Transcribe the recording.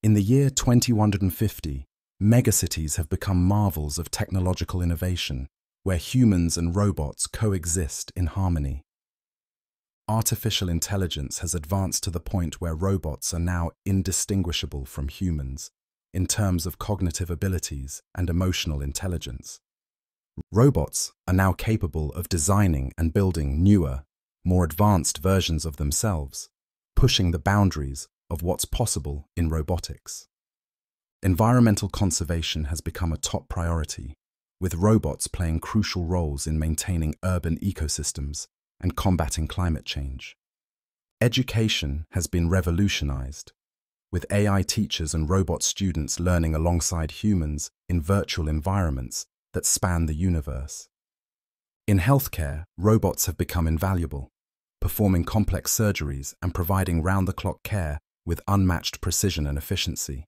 In the year 2150, megacities have become marvels of technological innovation, where humans and robots coexist in harmony. Artificial intelligence has advanced to the point where robots are now indistinguishable from humans in terms of cognitive abilities and emotional intelligence. Robots are now capable of designing and building newer, more advanced versions of themselves, pushing the boundaries of what's possible in robotics. Environmental conservation has become a top priority, with robots playing crucial roles in maintaining urban ecosystems and combating climate change. Education has been revolutionized, with AI teachers and robot students learning alongside humans in virtual environments that span the universe. In healthcare, robots have become invaluable, performing complex surgeries and providing round-the-clock care with unmatched precision and efficiency.